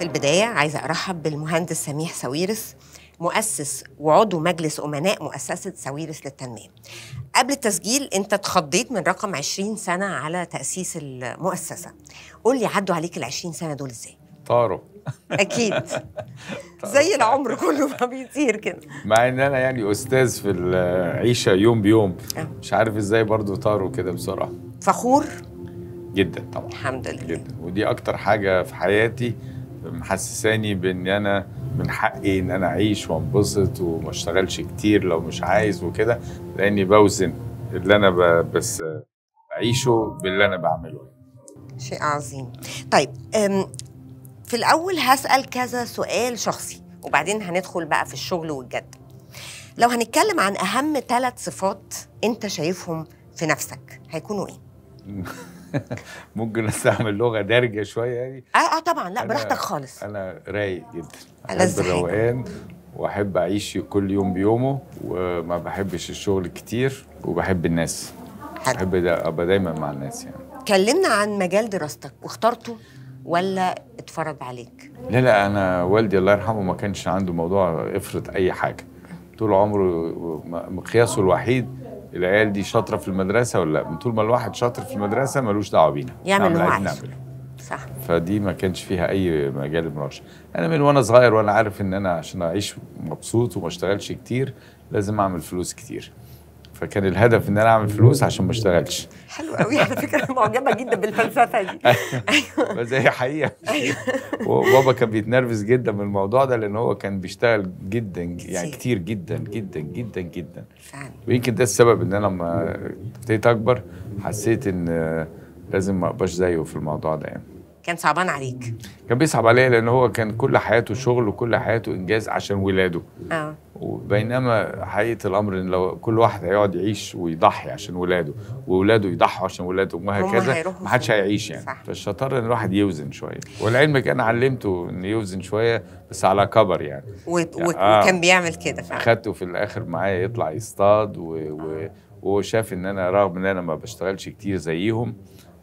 في البداية عايزة أرحب بالمهندس سميح ساويرس مؤسس وعضو مجلس أمناء مؤسسة ساويرس للتنمية. قبل التسجيل أنت اتخضيت من رقم 20 سنة على تأسيس المؤسسة. قول لي عدوا عليك ال 20 سنة دول إزاي؟ طاروا. أكيد. زي العمر كله ما بيطير كده. مع إن أنا يعني أستاذ في العيشة يوم بيوم. آه. مش عارف إزاي برضو طاروا كده بسرعة. فخور؟ جدا طبعا. الحمد لله. جدا. ودي أكتر حاجة في حياتي محسساني بإن أنا من حقي إن أنا أعيش وأنبسط وما أشتغلش كتير لو مش عايز وكده لأني بوزن اللي أنا بس اعيشه باللي أنا بعمله. شيء عظيم. طيب في الأول هسأل كذا سؤال شخصي وبعدين هندخل بقى في الشغل والجد. لو هنتكلم عن أهم ثلاث صفات أنت شايفهم في نفسك هيكونوا إيه؟ ممكن أستعمل لغة دارجة شوية يعني. آه, آه طبعا. لا براحتك خالص. أنا رايق جدا. أحب. الروقان وأحب أعيش كل يوم بيومه وما بحبش الشغل كتير وبحب الناس. حلو. بحب دا أبقى دايما مع الناس يعني. كلمنا عن مجال دراستك. واخترته ولا اتفرج عليك؟ لا لا أنا والدي الله يرحمه ما كانش عنده موضوع افرض أي حاجة. طول عمره مقياسه الوحيد العيال دي شاطرة في المدرسة ولا لأ؟ طول ما الواحد شاطر في المدرسة ملوش دعوة بينا. يعمل اللي عايزه. صح. فدي ما كانش فيها أي مجال للمناقشه أنا من وأنا صغير وأنا عارف إن أنا عشان أعيش مبسوط وما أشتغلش كتير لازم أعمل فلوس كتير. فكان الهدف إن أنا أعمل فلوس عشان ما أشتغلش. حلو قوي على فكرة معجبة جدا بالفلسفة دي. أيوه. بس هي حقيقه وبابا كان بيتنرفز جدا من الموضوع ده لأن هو كان بيشتغل جدا يعني كتير. كتير جدا جدا جدا جدا. فعلا. ويمكن ده السبب إن أنا لما ابتديت أكبر حسيت إن لازم ما أبقاش زيه في الموضوع ده يعني. كان صعبان عليك. كان بيصعب عليا لأن هو كان كل حياته شغل وكل حياته إنجاز عشان ولاده. آه. وبينما حقيقة الأمر إن لو كل واحد هيقعد يعيش ويضحي عشان ولاده وولاده يضحوا عشان ولاده وهكذا ما حدش؟ هيعيش يعني صح. فالشطارة إن الواحد يوزن شوية ولعلمك أنا علمته انه يوزن شوية بس على كبر يعني و... و... آه. وكان بيعمل كده فعلا اخدته في الآخر معايا يطلع يصطاد و... و... وهو شاف إن أنا رغم إن أنا ما بشتغلش كتير زيهم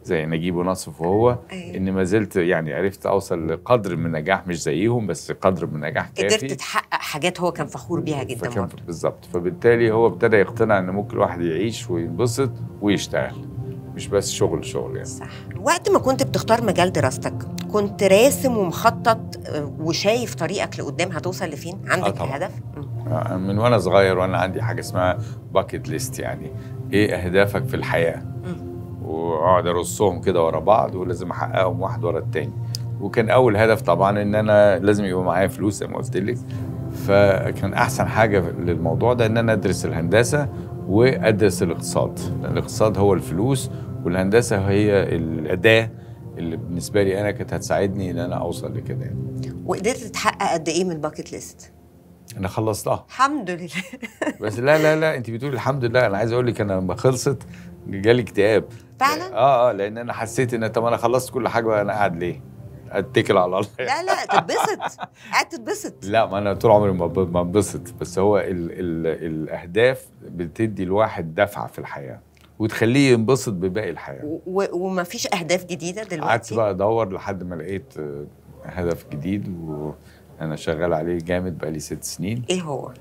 زي نجيب ونصف وهو أيوة. إن ما زلت يعني عرفت أوصل لقدر من النجاح مش زيهم بس قدر من النجاح كافي. قدرت تحقق حاجات هو كان فخور بيها جدا فكان بالظبط. فبالتالي هو ابتدى يقتنع إن ممكن الواحد يعيش وينبسط ويشتغل مش بس شغل شغل يعني. صح. وقت ما كنت بتختار مجال دراستك كنت راسم ومخطط آه، وشايف طريقك لقدام هتوصل لفين؟ عندك طبعاً. هدف. آه، من وأنا صغير وأنا عندي حاجة اسمها باكيت ليست يعني إيه أهدافك في الحياة؟ وأقعد أرصهم كده ورا بعض ولازم أحققهم واحد ورا التاني. وكان أول هدف طبعا إن أنا لازم يبقى معايا فلوس زي ما قلت لك. فكان أحسن حاجة للموضوع ده إن أنا أدرس الهندسة وأدرس الاقتصاد. لأن الاقتصاد هو الفلوس والهندسة هي الأداة اللي بالنسبة لي أنا كانت هتساعدني إن أنا أوصل لكده يعني. وقدرت تحقق قد إيه من الباكت ليست أنا خلصتها. الحمد لله. بس لا لا لا أنت بتقولي الحمد لله. أنا عايز أقول لك أنا لما خلصت جالي اكتئاب. فعلا؟ آه آه لأن أنا حسيت إن طب أنا خلصت كل حاجة وأنا قاعد ليه؟ أتكل على الله. لا لا تتبسط. قاعد تتبسط. لا ما أنا طول عمري ما انبسط بس هو ال ال الأهداف بتدي الواحد دفعة في الحياة وتخليه ينبسط بباقي الحياة. ومفيش أهداف جديدة قعدت دلوقتي بقى أدور لحد ما لقيت هدف جديد وأنا شغال عليه جامد بقالي ست سنين. إيه هو؟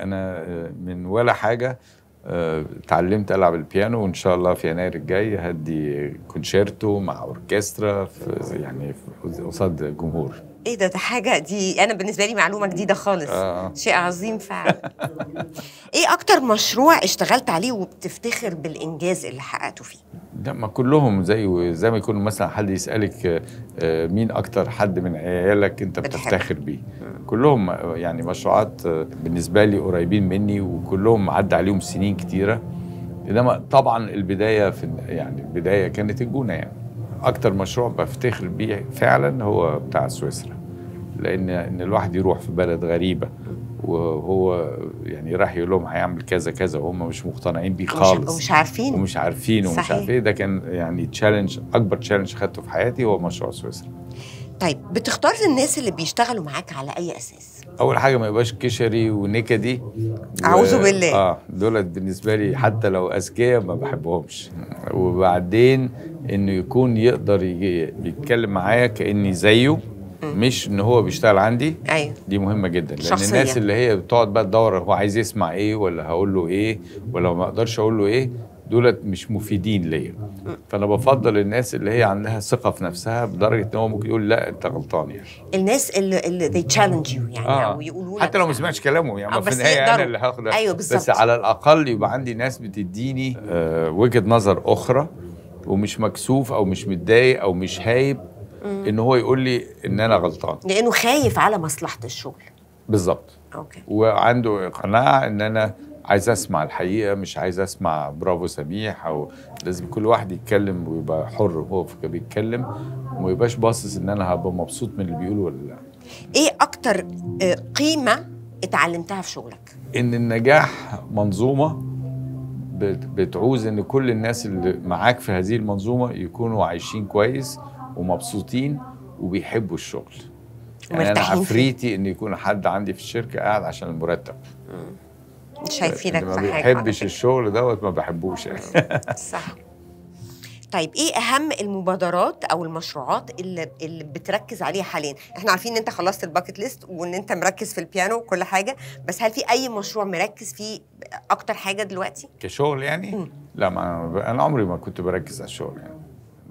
أنا من ولا حاجة اتعلمت ألعب البيانو وإن شاء الله في يناير الجاي هدي كونشيرتو مع أوركسترا في يعني قصاد جمهور. إيه ده ده حاجة دي أنا بالنسبة لي معلومة جديدة خالص. آه. شيء عظيم فعلا. إيه أكتر مشروع اشتغلت عليه وبتفتخر بالإنجاز اللي حققته فيه؟ لا ما كلهم زي زي ما يكون مثلا حد يسألك آه، آه، مين أكتر حد من عيالك أنت. بتفتخر بيه. كلهم آه، يعني مشروعات بالنسبة لي قريبين مني وكلهم عدى عليهم سنين كتيرة. إنما طبعا البداية في يعني البداية كانت الجونة يعني. أكتر مشروع بفتخر بيه فعلا هو بتاع سويسرا. لأن إن الواحد يروح في بلد غريبة. وهو يعني راح يقول لهم هيعمل كذا كذا وهم مش مقتنعين بيه خالص. ومش عارفين. ومش عارفين ومش صحيح. عارف إيه ده كان يعني challenge أكبر challenge خدته في حياتي هو مشروع سويسرا. طيب بتختار الناس اللي بيشتغلوا معاك على أي أساس؟ أول حاجة ما يبقاش كشري ونكدي. و- أعوذ بالله. آه دولت بالنسبة لي حتى لو أذكياء ما بحبهمش. وبعدين إنه يكون يقدر يتكلم معايا كأني زيه. مش إن هو بيشتغل عندي أيوه. دي مهمة جدا. لأن شخصية. الناس اللي هي بتقعد بقى تدور هو عايز يسمع إيه ولا هقول له إيه ولا ما أقدرش أقول له إيه دولت مش مفيدين ليا. فأنا بفضل الناس اللي هي عندها ثقة في نفسها بدرجة إن هو ممكن يقول لا أنت غلطان يعني الناس اللي اللي they challenge you يعني أو يقولوا لك حتى لو ما يعني. سمعتش كلامه يعني آه، في النهاية أنا. اللي هاخد أيوة بس. على الأقل يبقى عندي ناس بتديني آه وجهة نظر أخرى ومش مكسوف أو مش متضايق أو مش هايب. إن هو يقول لي إن أنا غلطان. لأنه خايف على مصلحة الشغل. بالظبط. okay. وعنده قناعة إن أنا عايز أسمع الحقيقة مش عايز أسمع برافو سميح أو لازم كل واحد يتكلم ويبقى حر وهو في- بيتكلم وما يبقاش باصص إن أنا هبقى مبسوط من اللي بيقوله ولا لأ. إيه أكتر آه، قيمة اتعلمتها في شغلك؟ إن النجاح منظومة بت- بتعوز إن كل الناس اللي معاك في هذه المنظومة يكونوا عايشين كويس ومبسوطين وبيحبوا الشغل. يعني أنا. عفريتي إن يكون حد عندي في الشركة قاعد عشان المرتب. اللي في ما حاجة على بيحبش. الشغل دوت ما بحبوش. يعني صح. طيب إيه أهم المبادرات أو المشروعات اللي اللي بتركز عليها حاليا؟ إحنا عارفين إن أنت خلصت ال bucket list وإن أنت مركز في البيانو وكل حاجة بس هل في أي مشروع مركز فيه أكتر حاجة دلوقتي؟ كشغل يعني؟ لا ما أنا عمري ما كنت بركز على الشغل يعني.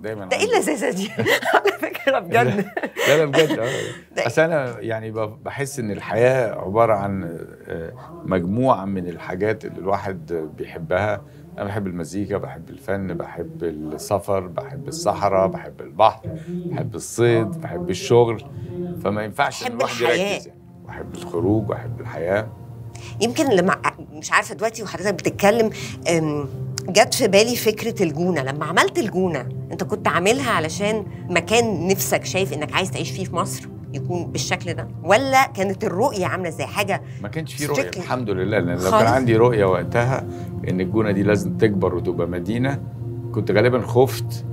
دايما ده إيه اللذاذة دي؟ على فكرة بجد. لا لا بجد آه. ده- بس أنا يعني بحس إن الحياة عبارة عن آه، مجموعة من الحاجات اللي الواحد بيحبها. أنا بحب المزيكا بحب الفن بحب السفر بحب الصحراء بحب البحر بحب الصيد بحب الشغل. فما ينفعش إن بحب الواحد الحياة. يركز يعني. بحب الخروج بحب الحياة. يمكن لما مش عارفة دلوقتي وحضرتك بتتكلم جت في بالي فكرة الجونة. لما عملت الجونة انت كنت عاملها علشان مكان نفسك شايف انك عايز تعيش فيه في مصر يكون بالشكل ده؟ ولا كانت الرؤية عاملة إزاي؟ حاجة ما كانش في رؤية. الحمد لله. لأن لو. كان عندي رؤية وقتها إن الجونة دي لازم تكبر وتبقى مدينة كنت غالبا خفت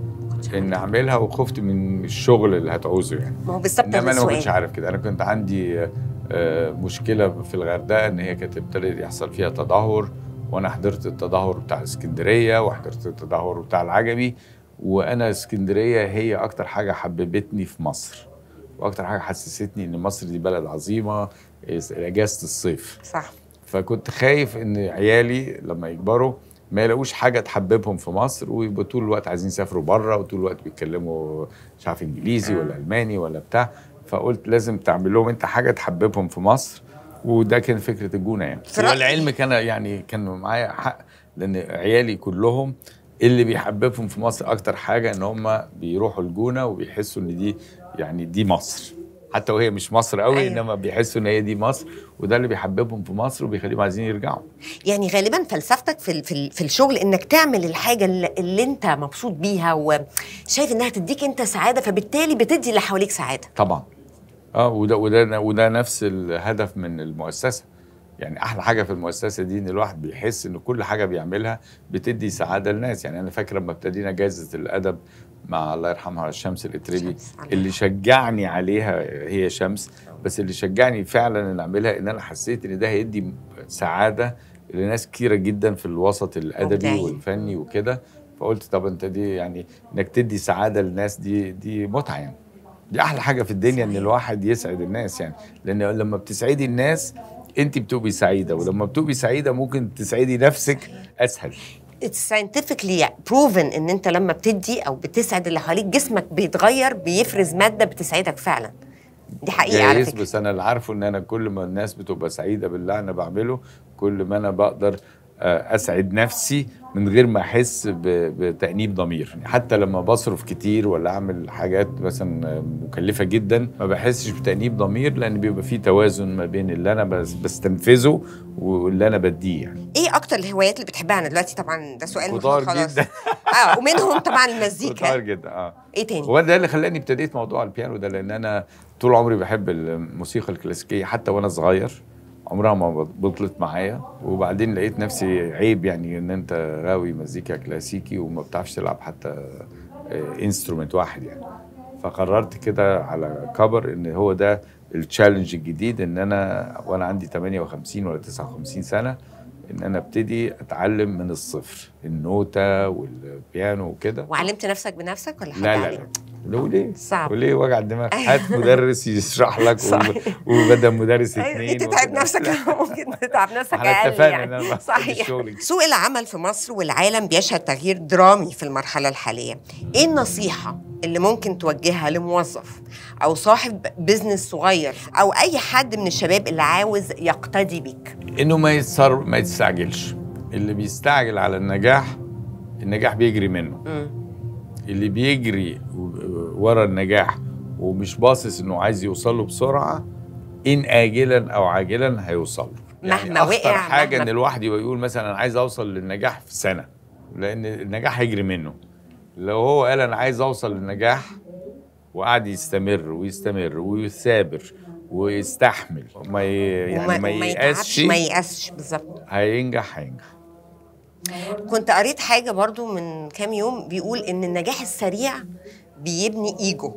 إن أعملها وخفت من الشغل اللي هتعوزه يعني. ما هو بالظبط إنما أنا ما كنتش عارف كده. أنا كنت عندي آه، مشكلة في الغردقة إن هي كانت ابتدت يحصل فيها تدهور. وأنا حضرت التدهور بتاع اسكندرية وحضرت التدهور بتاع العجمي وأنا اسكندرية هي أكتر حاجة حببتني في مصر. وأكتر حاجة حسستني إن مصر دي بلد عظيمة إجازة الصيف. صح. فكنت خايف إن عيالي لما يكبروا ما يلاقوش حاجة تحببهم في مصر ويبقوا طول الوقت عايزين يسافروا بره وطول الوقت بيتكلموا مش عارف إنجليزي ولا ألماني ولا بتاع. فقلت لازم تعمل لهم أنت حاجة تحببهم في مصر. وده كان فكرة الجونة يعني. والعلم كان يعني كان معايا حق لأن عيالي كلهم اللي بيحببهم في مصر أكتر حاجة إن هم بيروحوا الجونة وبيحسوا إن دي يعني دي مصر. حتى وهي مش مصر قوي أيوة. إنما بيحسوا إن هي دي مصر وده اللي بيحببهم في مصر وبيخليهم عايزين يرجعوا. يعني غالبا فلسفتك في في في الشغل إنك تعمل الحاجة اللي أنت مبسوط بيها وشايف إنها تديك أنت سعادة فبالتالي بتدي اللي حواليك سعادة. طبعا. آه وده وده وده نفس الهدف من المؤسسة. يعني أحلى حاجة في المؤسسة دي إن الواحد بيحس إن كل حاجة بيعملها بتدي سعادة للناس. يعني أنا فاكر لما ابتدينا جائزه الأدب مع الله يرحمها شمس الله اللي شجعني عليها هي شمس بس اللي شجعني فعلا إن أعملها إن أنا حسيت إن ده هيدي سعادة لناس كتيرة جدا في الوسط الأدبي مبدعين. والفني وكده. فقلت طب أنت دي يعني إنك تدي سعادة للناس دي دي متعة يعني. دي أحلى حاجة في الدنيا إن. الواحد يسعد الناس يعني. لأن لما بتسعدي الناس انت بتبقي سعيدة. ولما بتبقي سعيدة ممكن تسعدي نفسك أسهل. It's scientifically proven إن أنت لما بتدي أو بتسعد اللي حواليك جسمك بيتغير بيفرز مادة بتسعدك فعلا. دي حقيقة على فكرة. بس أنا اللي عارفه إن أنا كل ما الناس بتبقى سعيدة باللي أنا بعمله كل ما أنا بقدر آه، أسعد نفسي من غير ما أحس بتأنيب ضمير. حتى لما بصرف كتير ولا أعمل حاجات مثلا مكلفة جدا ما بحسش بتأنيب ضمير لأن بيبقى في توازن ما بين اللي أنا بس- بستنفذه واللي أنا بديه يعني. إيه أكتر الهوايات اللي بتحبها؟ أنا دلوقتي طبعا ده سؤال خضار خلاص. جدا. آه ومنهم طبعا المزيكا. جدا آه. إيه تاني؟ هو ده اللي خلاني ابتديت موضوع البيانو ده لأن أنا طول عمري بحب الموسيقى الكلاسيكية حتى وأنا صغير. عمرها ما بطلت معايا. وبعدين لقيت نفسي عيب يعني إن أنت راوي مزيكا كلاسيكي وما بتعرفش تلعب حتى انسترومنت واحد يعني. فقررت كده على كبر إن هو ده التشالنج الجديد إن أنا وأنا عندي 58 ولا 59 سنة إن أنا أبتدي أتعلم من الصفر. النوتة والبيانو وكده. وعلمت نفسك بنفسك ولا حد لا لا؟ لا. وليه؟ صعب. وليه وجع الدماغ؟ هات مدرس يشرح لك وبدل مدرس أيوة، اثنين تتعب وكده. نفسك ممكن تتعب نفسك أقل يعني صحيح سوق العمل في مصر والعالم بيشهد تغيير درامي في المرحلة الحالية إيه النصيحة اللي ممكن توجهها لموظف أو صاحب بزنس صغير أو أي حد من الشباب اللي عاوز يقتدي بيك إنه ما يتصر ما يستعجلش اللي بيستعجل على النجاح النجاح بيجري منه مم. اللي بيجري ورا النجاح ومش باصص إنه عايز يوصل له بسرعة إن اجلا أو عاجلا هيوصل له. مهما أخطر وقع، حاجة مهما- إن الواحد يبقى يقول مثلا أنا عايز أوصل للنجاح في سنة لأن النجاح هيجري منه. لو هو قال أنا عايز أوصل للنجاح وقعد يستمر ويستمر ويثابر ويستحمل ما ي... يعني وما- ما ييأسش يتعبش ما ييأسش بالظبط. هينجح هينجح. كنت قريت حاجة برضو من كام يوم بيقول إن النجاح السريع بيبني إيجو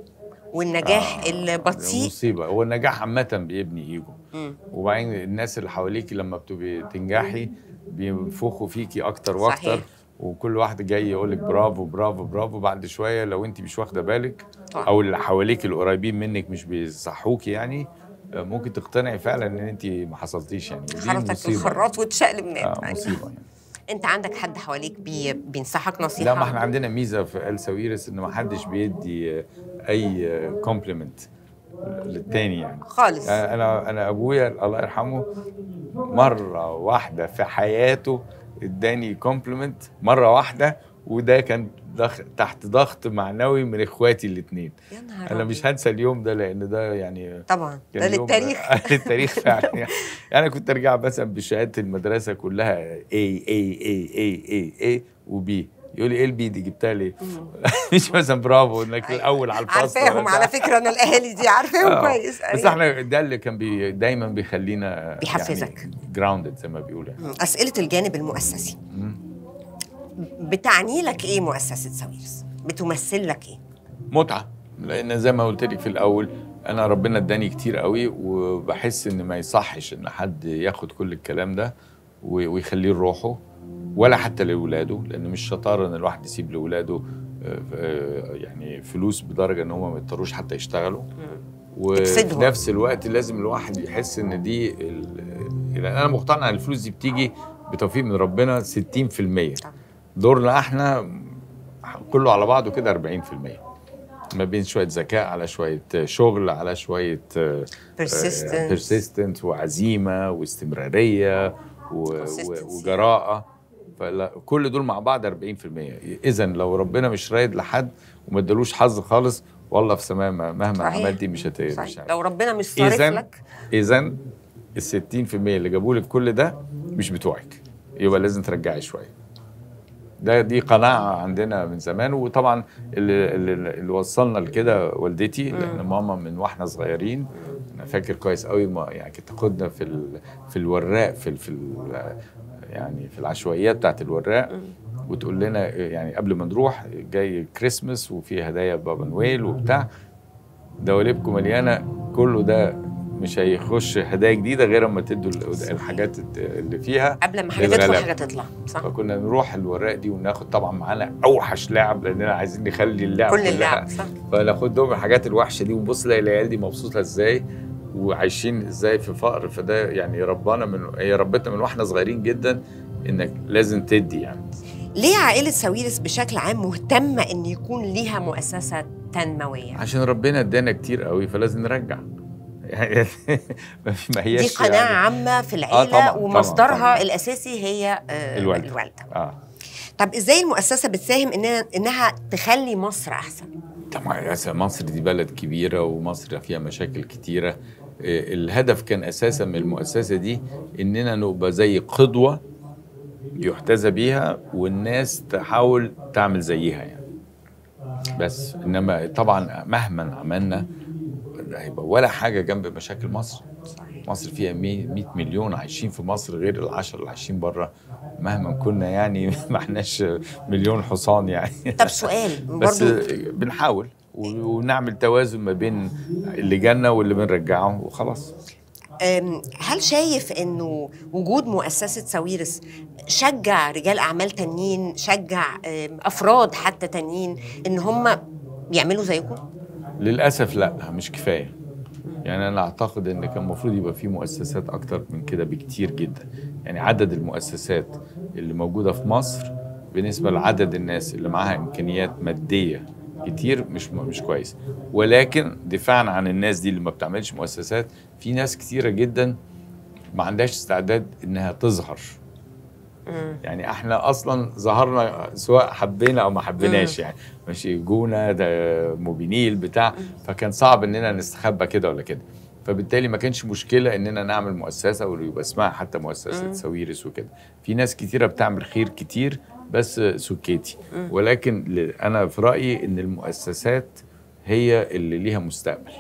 والنجاح آه، البطيء مصيبة هو النجاح عامة بيبني إيجو مم. وبعدين الناس اللي حواليكي لما بتبقي تنجحي بينفخوا فيكي أكتر وأكتر صحيح. وكل واحد جاي يقول لك برافو برافو برافو بعد شوية لو أنت مش واخدة بالك طبعا. أو اللي حواليك القريبين منك مش بيصحوكي يعني آه، ممكن تقتنعي فعلا إن أنت ما حصلتيش يعني مصيبة. الخراط وتشقلب مات آه مصيبة يعني انت عندك حد حواليك بي... بينصحك نصيحة؟ لا ما إحنا عندنا ميزة في ال ساويرس ان ما حدش بيدي اي compliment للتاني يعني. خالص. أنا أنا أبويا الله يرحمه مرة واحدة في حياته اداني compliment مرة واحدة وده كان ضغ... تحت ضغط معنوي من إخواتي الاثنين أنا. مش هنسى اليوم ده لأن ده يعني طبعا ده للتاريخ للتاريخ فعلا يعني أنا كنت أرجع مثلا بشهادة المدرسة كلها A A A A A A وبي يقول لي إيه ال B دي جبتها ليه؟ مش مثلا برافو إنك الأول على الفصل عارفاهم على. فكرة أنا الأهالي دي عارفاهم آه. كويس بس أيوة. إحنا ده اللي كان بي دايما بيخلينا بيحفزك. grounded زي ما بيقولوا يعني. أسئلة الجانب المؤسسي بتعني لك إيه مؤسسة ساويرس؟ بتمثل لك إيه؟ متعة لأن زي ما قلت لك في الأول أنا ربنا اداني كتير قوي وبحس إن ما يصحش إن حد ياخد كل الكلام ده ويخليه لروحه ولا حتى لاولاده لأن مش شطارة إن الواحد يسيب لاولاده آه، آه، يعني فلوس بدرجة إن هم ما يضطروش حتى يشتغلوا. وفي. نفس الوقت لازم الواحد يحس إن دي ال- لأن أنا مقتنع إن الفلوس دي بتيجي بتوفيق من ربنا 60% طبعا. دورنا إحنا كله على بعضه كده 40% ما بين شوية ذكاء على شوية شغل على شوية. بيرسيستنت وعزيمة واستمرارية و-. وجراءة فلا كل دول مع بعض 40% إذا لو ربنا مش رايد لحد وما ادالوش حظ خالص والله في سماء مهما. عملتي مش هت مش صحيح. هت- لو ربنا مش صارف لك اذا ال 60% اللي جابوا لك كل ده مش بتوعك يبقى لازم ترجعي شوية ده دي قناعة عندنا من زمان وطبعا اللي, اللي, وصلنا لكده والدتي لأن ماما من وإحنا صغيرين أنا فاكر كويس قوي ما يعني كانت تاخدنا في ال في الوراق في ال في ال يعني في العشوائيات بتاعت الوراق وتقول لنا يعني قبل ما نروح جاي كريسماس وفي هدايا بابا نويل وبتاع دواليبكم مليانة كله ده مش هيخش هدايا جديدة غير أما تدوا ال- الحاجات اللي فيها قبل ما حاجة تدخل. حاجة تطلع صح؟ فكنا نروح الوراق دي وناخد طبعا معانا أوحش لاعب لأننا عايزين نخلي اللعب كل اللعب صح. فناخد لهم الحاجات الوحشة دي ونبص العيال دي مبسوطة إزاي وعايشين إزاي في فقر. فده يعني ربنا من هي ربتنا من وإحنا صغيرين جدا إنك لازم تدي يعني. ليه عائلة ساويرس بشكل عام مهتمة إن يكون ليها مؤسسة تنموية؟ عشان ربنا ادانا كتير قوي فلازم نرجع. ما هياش دي قناعه يعني. عامة في العيلة طبعاً، ومصدرها طبعاً. الأساسي هي آه، الوالدة. الوالدة. آه. طب إزاي المؤسسة بتساهم انها إنها تخلي مصر أحسن؟ طبعا مصر دي بلد كبيرة ومصر فيها مشاكل كتيرة. إيه، الهدف كان أساسا من المؤسسة دي إننا نبقى زي قدوة يحتذى بيها والناس تحاول تعمل زيها يعني. بس إنما طبعا مهما عملنا هيبقى ولا حاجة جنب مشاكل مصر. مصر فيها 100 مليون عايشين في مصر غير العشرة اللي عايشين بره مهما كنا يعني ما احناش مليون حصان يعني. طب سؤال بس بنحاول ونعمل توازن ما بين اللي جالنا واللي بنرجعه وخلاص. هل شايف إنه وجود مؤسسة ساويرس شجع رجال أعمال تانيين شجع أفراد حتى تانيين إن هم بيعملوا زيكم؟ للأسف لا مش كفاية. يعني أنا أعتقد إن كان المفروض يبقى في مؤسسات أكتر من كده بكتير جدا. يعني عدد المؤسسات اللي موجودة في مصر بالنسبة لعدد الناس اللي معاها إمكانيات مادية كتير مش مش كويس. ولكن دفاعا عن الناس دي اللي ما بتعملش مؤسسات في ناس كتيرة جدا ما عندهاش استعداد إنها تظهر. يعني إحنا أصلا ظهرنا سواء حبينا أو ما حبيناش يعني. ماشي جونة ده موبينيل بتاع. فكان صعب إننا نستخبى كده ولا كده. فبالتالي ما كانش مشكلة إننا نعمل مؤسسة ويبقى اسمها حتى مؤسسة ساويرس وكده. في ناس كتيرة بتعمل خير كتير بس سكيتي ولكن أنا في رأيي إن المؤسسات هي اللي ليها مستقبل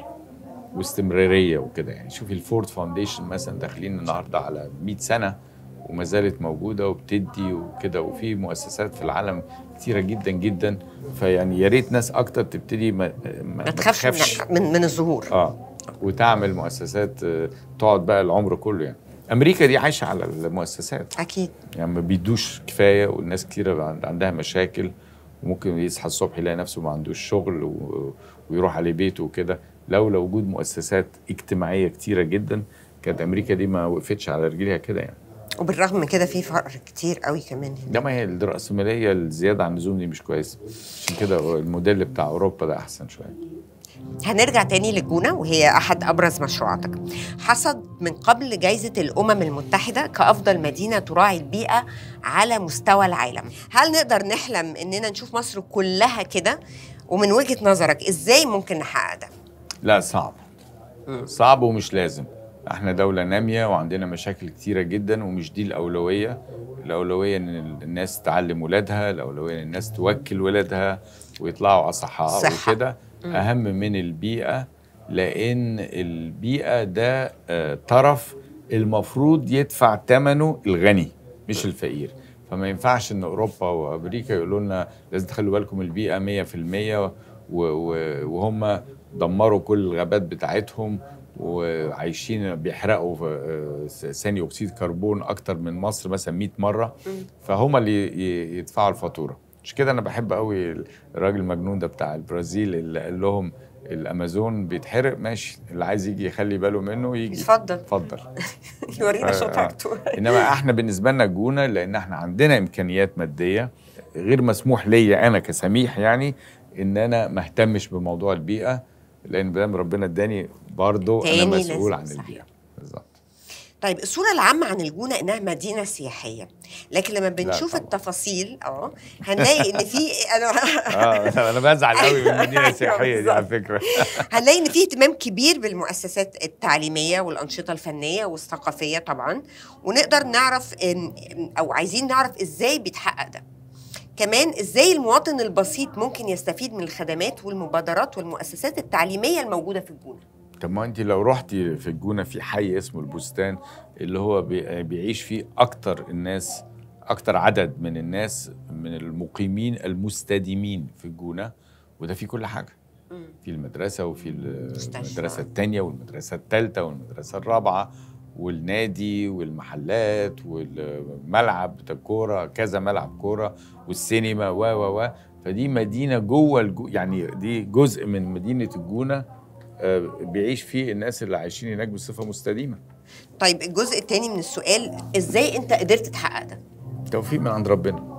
واستمرارية وكده. يعني شوفي ال Ford Foundation مثلا داخلين النهارده على 100 سنة. وما زالت موجودة وبتدي وكده وفي مؤسسات في العالم كتيرة جدا جدا. فيعني يا ريت ناس أكتر تبتدي ما, ما, تخافش من, من الظهور. آه. وتعمل مؤسسات آه، تقعد بقى العمر كله يعني. أمريكا دي عايشة على المؤسسات. أكيد. يعني ما بيدوش كفاية والناس كتيرة عند- عندها مشاكل. وممكن يصحى الصبح يلاقي نفسه ما عندوش شغل و... ويروح على بيته وكده. لولا وجود مؤسسات اجتماعية كتيرة جدا كانت أمريكا دي ما وقفتش على رجليها كده يعني. وبالرغم من كده في فقر كتير قوي كمان هنا. ده ما هي الرأسمالية الزيادة عن اللزوم دي مش كويسة. عشان كده الموديل بتاع أوروبا ده أحسن شوية. هنرجع تاني للجونة وهي أحد أبرز مشروعاتك. حصد من قبل جائزة الأمم المتحدة كأفضل مدينة تراعي البيئة على مستوى العالم. هل نقدر نحلم إننا نشوف مصر كلها كده؟ ومن وجهة نظرك إزاي ممكن نحقق ده؟ لا صعب. صعب ومش لازم. إحنا دولة نامية وعندنا مشاكل كتيرة جدا ومش دي الأولوية. الأولوية إن الناس تعلم ولادها الأولوية إن الناس توكل ولادها ويطلعوا أصحاء. وكده. أهم من البيئة لأن البيئة ده آه، طرف المفروض يدفع ثمنه الغني مش الفقير. فما ينفعش إن أوروبا وأمريكا يقولوا لنا لازم تخلوا بالكم البيئة 100% و- و- وهم دمروا كل الغابات بتاعتهم وعايشين بيحرقوا آه، ثاني أكسيد كربون أكتر من مصر مثلا 100 مرة فهم اللي يدفعوا الفاتورة. مش كده أنا بحب قوي الراجل المجنون ده بتاع البرازيل اللي قال لهم الأمازون بيتحرق ماشي اللي عايز يجي يخلي باله منه يجي. اتفضل. اتفضل. يورينا آه، شطارته إنما إحنا بالنسبة لنا الجونه لأن إحنا عندنا إمكانيات مادية غير مسموح ليا أنا كسميح يعني إن أنا ما أهتمش بموضوع البيئة. لأن بدام ربنا اداني برضه أنا مسؤول عن. البيئه بالظبط طيب الصورة العامة عن الجونة إنها مدينة سياحية لكن لما بنشوف. التفاصيل آه هنلاقي إن في أنا آه أنا بزعل قوي من المدينة أيوة السياحيه دي على. فكرة هنلاقي إن في اهتمام كبير بالمؤسسات التعليمية والأنشطة الفنية والثقافية طبعا ونقدر نعرف إن- أو عايزين نعرف إزاي بيتحقق ده كمان إزاي المواطن البسيط ممكن يستفيد من الخدمات والمبادرات والمؤسسات التعليمية الموجودة في الجونة؟ طب ما انت لو رحتي في الجونة في حي اسمه البستان اللي هو بي- بيعيش فيه أكتر الناس أكتر عدد من الناس من المقيمين المستديمين في الجونة وده فيه كل حاجة. في المدرسة وفي. المدرسة الثانية والمدرسة الثالثه والمدرسة الرابعة. والنادي والمحلات والملعب بتاع الكورة كذا ملعب كورة والسينما و و و. فدي مدينة جوه الجو يعني دي جزء من مدينة الجونة آه، بيعيش فيه الناس اللي عايشين هناك بصفة مستديمة. طيب الجزء الثاني من السؤال إزاي أنت قدرت تحقق ده؟ توفيق من عند ربنا.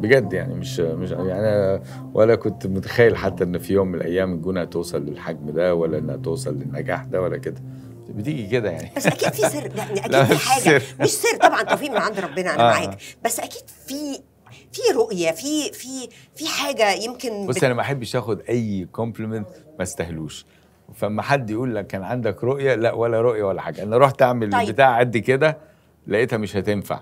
بجد يعني مش مش يعني ولا كنت متخيل حتى إن في يوم من الأيام الجونة هتوصل للحجم ده ولا إنها توصل للنجاح ده ولا كده. بتيجي كده يعني. بس أكيد في سر يعني لا، أكيد في حاجة. سر. مش سر. طبعا توفيق من عند ربنا أنا آه. معاك. بس أكيد في في رؤية في في في حاجة يمكن بص أنا ما أحبش آخد أي كومبلمنت ما استاهلوش. فما حد يقول لك كان عندك رؤية لا ولا رؤية ولا حاجة. أنا رحت أعمل طيب. بتاع قد كده لقيتها مش هتنفع.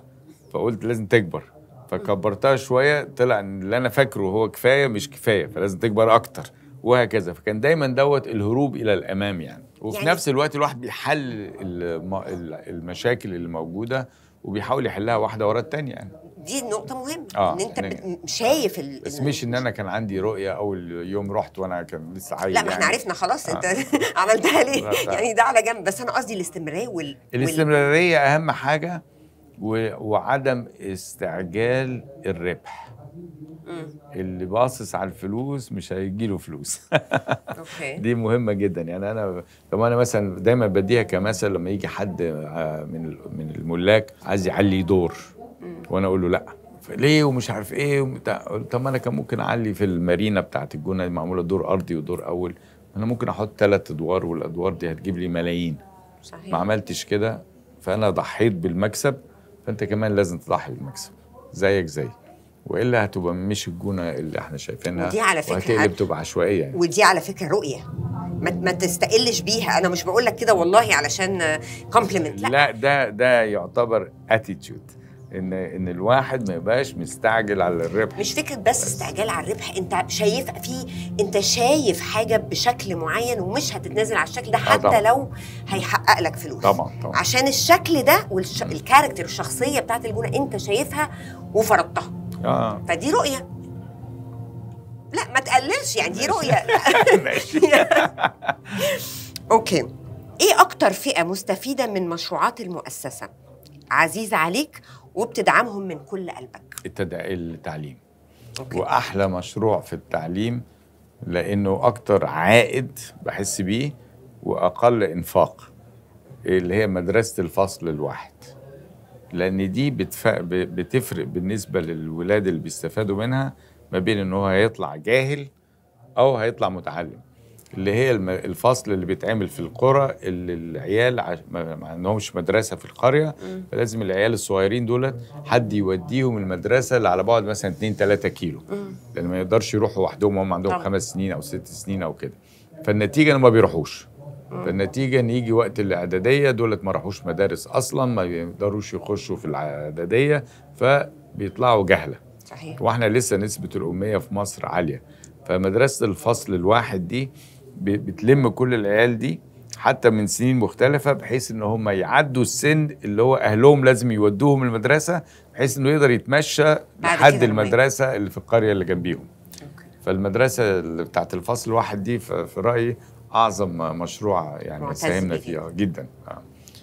فقلت لازم تكبر. فكبرتها شوية طلع إن اللي أنا فاكره هو كفاية مش كفاية. فلازم تكبر أكتر وهكذا. فكان دايما دوت الهروب إلى الأمام يعني. وفي يعني- نفس الوقت الواحد بيحل الم- ال- المشاكل اللي موجودة وبيحاول يحلها واحدة ورا التانية يعني دي نقطة مهمة آه، إن أنت يعني- شايف ال... بس إن- مش إن أنا كان عندي رؤية اول يوم رحت وأنا كان لسه عيل لا ما إحنا يعني. عرفنا خلاص أنت آه. عملتها ليه. يعني ده على جنب بس أنا قصدي الاستمرار وال... الاستمرارية أهم حاجة و... وعدم استعجال الربح اللي باصص على الفلوس مش هيجيله فلوس. أوكي. دي مهمة جدا. يعني أنا لما أنا مثلا دايما بديها كمثل لما يجي حد آه، من من الملاك عايز يعلي دور. وأنا أقول له لأ. ليه ومش عارف إيه طب ما أنا كان ممكن أعلي في المارينا بتاعت الجونة معمولة دور أرضي ودور أول. أنا ممكن أحط ثلاث أدوار والأدوار دي هتجيب لي ملايين. ما صحيح عملتش كده فأنا ضحيت بالمكسب فأنت كمان لازم تضحي بالمكسب. زيك زي والا هتبقى مش الجونة اللي إحنا شايفينها ودي على فكرة وهتقلب تبقى عشوائية يعني. ودي على فكرة رؤية. ما, ما تستقلش بيها. أنا مش بقول لك كده والله علشان compliment لا, لا ده ده يعتبر attitude إن إن الواحد ما يبقاش مستعجل على الربح. مش فكرة بس استعجال على الربح أنت شايف في أنت شايف حاجة بشكل معين ومش هتتنازل على الشكل ده حتى طبعاً. لو هيحقق لك فلوس. طبعا طبعا. عشان الشكل ده وال character الشخصية بتاعت الجونة أنت شايفها وفرضتها. آه. فدي رؤية. لا ما تقللش يعني دي رؤية. ماشي. Okay. إيه أكتر فئة مستفيدة من مشروعات المؤسسة؟ عزيزة عليك وبتدعمهم من كل قلبك. التدع... التعليم. Okay. وأحلى مشروع في التعليم لأنه أكتر عائد بحس بيه وأقل إنفاق اللي هي مدرسة الفصل الواحد. لأن دي بتف... بتفرق بالنسبة للولاد اللي بيستفادوا منها ما بين إن هو هيطلع جاهل أو هيطلع متعلم اللي هي الم- الفصل اللي بيتعمل في القرى اللي العيال عش... ما ما عندهمش مدرسة في القرية فلازم العيال الصغيرين دول حد يوديهم المدرسة اللي على بعد مثلا 2 3 كيلو لأن ما يقدرش يروحوا وحدهم وهم عندهم. خمس سنين أو ست سنين أو كده. فالنتيجة انهم ما بيروحوش. فالنتيجة إن يجي وقت الإعدادية دولت ما راحوش مدارس أصلا ما يقدروش يخشوا في الإعدادية فبيطلعوا جهلة. صحيح. وإحنا لسه نسبة الأمية في مصر عالية. فمدرسة الفصل الواحد دي بتلم كل العيال دي حتى من سنين مختلفة بحيث إن هم يعدوا السن اللي هو أهلهم لازم يودوهم المدرسة بحيث إنه يقدر يتمشى لحد المدرسة اللي في القرية اللي جنبيهم. فالمدرسة اللي بتاعت الفصل الواحد دي في رأيي أعظم مشروع يعني ساهمنا. فيه جدا آه.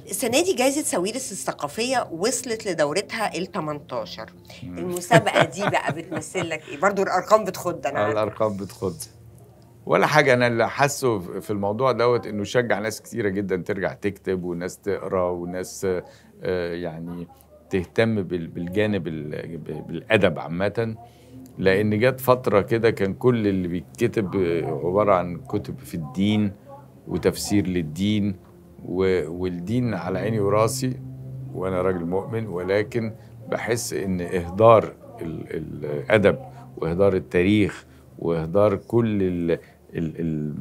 السنة دي جائزه ساويرس الثقافية وصلت لدورتها ال 18 المسابقة دي بقى بتمثل لك إيه برضو الأرقام بتخض أنا. الأرقام بتخض ولا حاجة أنا اللي حاسه في الموضوع دوت إنه شجع ناس كتيرة جدا ترجع تكتب وناس تقرأ وناس آه، يعني تهتم بال- بالجانب ال- بالأدب عامة لأن جت فترة كده كان كل اللي بيتكتب عبارة عن كتب في الدين وتفسير للدين والدين على عيني وراسي وأنا راجل مؤمن ولكن بحس إن إهدار ال- الأدب وإهدار التاريخ وإهدار كل ال ال ال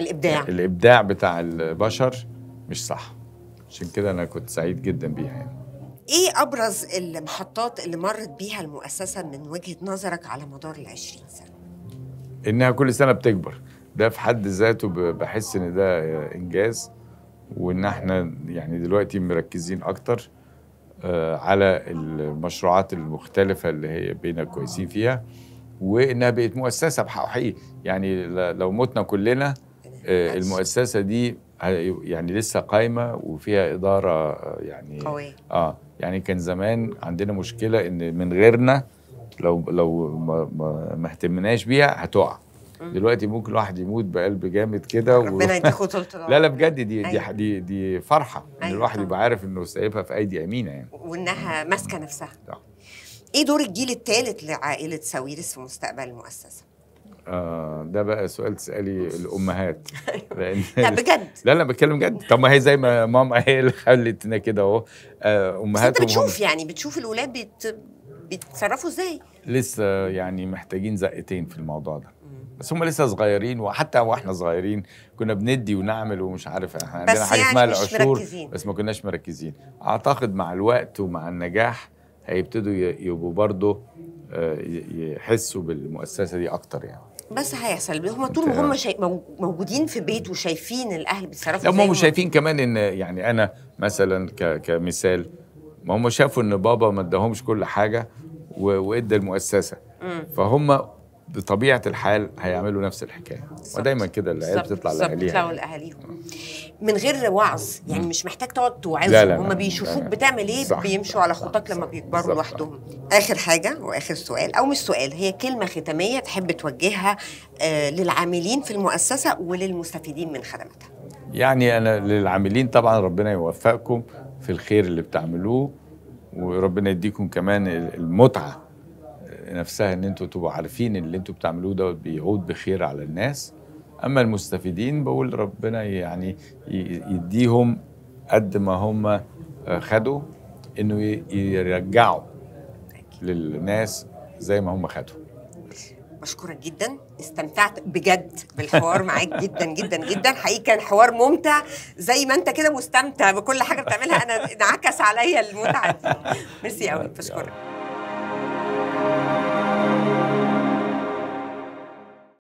الإبداع. الإبداع بتاع البشر مش صح. عشان كده أنا كنت سعيد جدا بيها يعني. إيه أبرز المحطات اللي مرت بيها المؤسسة من وجهة نظرك على مدار ال 20 سنة؟ إنها كل سنة بتكبر. ده في حد ذاته بحس إن ده إنجاز وإن إحنا يعني دلوقتي مركزين أكتر آه، على المشروعات المختلفة اللي هي بينا كويسين فيها وإنها بقت مؤسسة بحق حقيقي يعني لو متنا كلنا آه، المؤسسة دي يعني لسه قايمة وفيها إدارة آه، يعني قوية. آه يعني كان زمان عندنا مشكلة إن من غيرنا لو لو ما, ما, ما اهتمناش بيها هتقع دلوقتي ممكن الواحد يموت بقلب جامد كده و... ربنا العمر لا لا بجد دي دي أيوة. دي, دي فرحة إن أيوة الواحد طبعا. يبقى عارف إنه سايبها في أيدي آمينة يعني وإنها ماسكة نفسها صح. إيه دور الجيل الثالث لعائلة ساويرس في مستقبل المؤسسة آه ده بقى سؤال تسألي الأمهات. لأن لا بجد. لا لا بتكلم جد طب ما هي زي ما ماما هي اللي خلتنا كده أهو. بس أنت بتشوف يعني بتشوف الولاد بيت... بيتصرفوا إزاي؟ لسه يعني محتاجين زقتين في الموضوع ده. بس هم لسه صغيرين وحتى وإحنا صغيرين كنا بندي ونعمل ومش عارف إحنا عندنا حاجة يعني اسمها مش العشور مركزين. بس ما كناش مركزين. أعتقد مع الوقت ومع النجاح هيبتدوا يبقوا برضه آه، يحسوا بالمؤسسة دي أكتر يعني. بس هيحصل. هم طول ما هم شاي... مو- موجودين في بيت وشايفين الأهل بيتصرفوا إزاي هم هم- شايفين كمان إن يعني أنا مثلا ك- كمثال ما هم شافوا إن بابا ما اداهمش كل حاجة و- وإدى المؤسسة. فهم بطبيعة الحال هيعملوا نفس الحكاية. ودايما كده العيال بتطلع لأهاليها. لأهاليهم. من غير وعظ يعني مش محتاج تقعد توعظهم هم بيشوفوك. بتعمل إيه؟ صح، بيمشوا على خطاك لما بيكبروا. لوحدهم. آخر حاجة وآخر سؤال أو مش سؤال هي كلمة ختامية تحب توجهها آه للعاملين في المؤسسة وللمستفيدين من خدماتها. يعني أنا للعاملين طبعا ربنا يوفقكم في الخير اللي بتعملوه وربنا يديكم كمان المتعة نفسها إن أنتوا تبقوا عارفين اللي أنتوا بتعملوه ده بيعود بخير على الناس. أما المستفيدين بقول ربنا يعني يديهم قد ما هم خدوا إنه يرجعوا للناس زي ما هم خدوا. بشكرك جدا. استمتعت بجد بالحوار معاك جدا جدا جدا. حقيقي كان حوار ممتع. زي ما أنت كده مستمتع بكل حاجة بتعملها. أنا انعكس عليا المتعة دي. ميرسي قوي بشكرك.